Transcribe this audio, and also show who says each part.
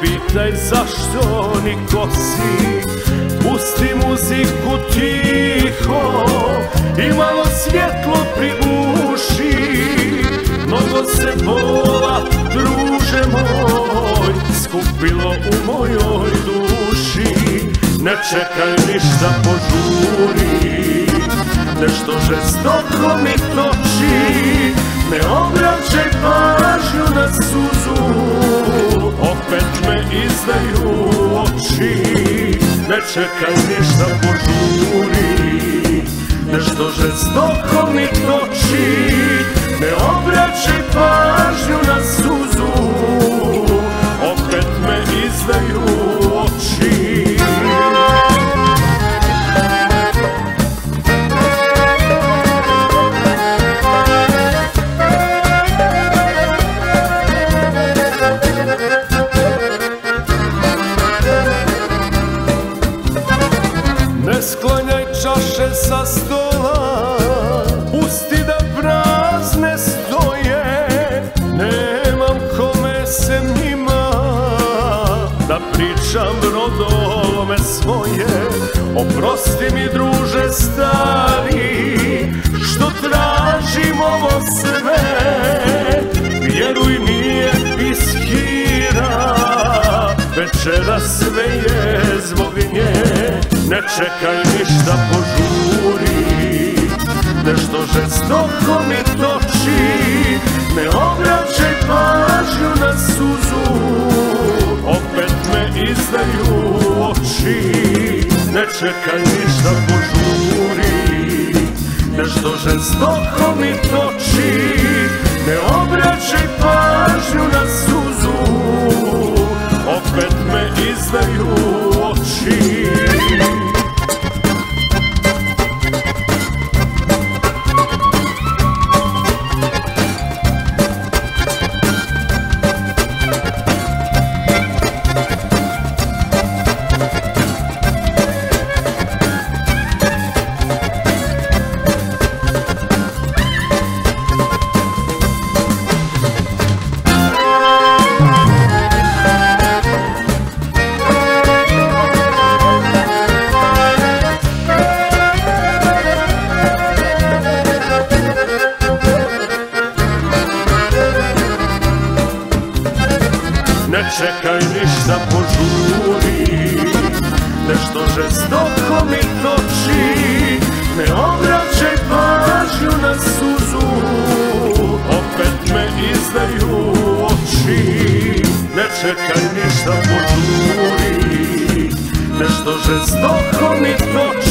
Speaker 1: pitaj zašto ni kosi. Pusti muziku tiho I malo svjetlo priuši Mnogo se bola, druže moj Skupilo u mojoj duši. Ne čekaj ništa požuri Nešto žestoko mi toči. Ne obraćaj pažnju na suzu Ne čekaj ništa požuri Nešto žestoko mi toči Ne obraćaj pažnju sklanjaj čaše sa stola Pusti da prazne stoje. Nemam kome se njima Da pričam rodove svoje. Oprosti mi druže stari Što tražim ovo sve. Vjeruj nije iz hira Večera sve je Ne čekaj ništa požuri. Nešto žestoko mi toči. Ne obraćaj pažnju na suzu. Opet me izdaju oči. Ne čekaj ništa požuri. Nešto žestoko mi toči čekaj ništa požuri Nešto žestoko mi toči. Ne obraćaj pažnju na suzu Opet me izdaju oči. Ne čekaj ništa požuri Nešto žestoko mi toči.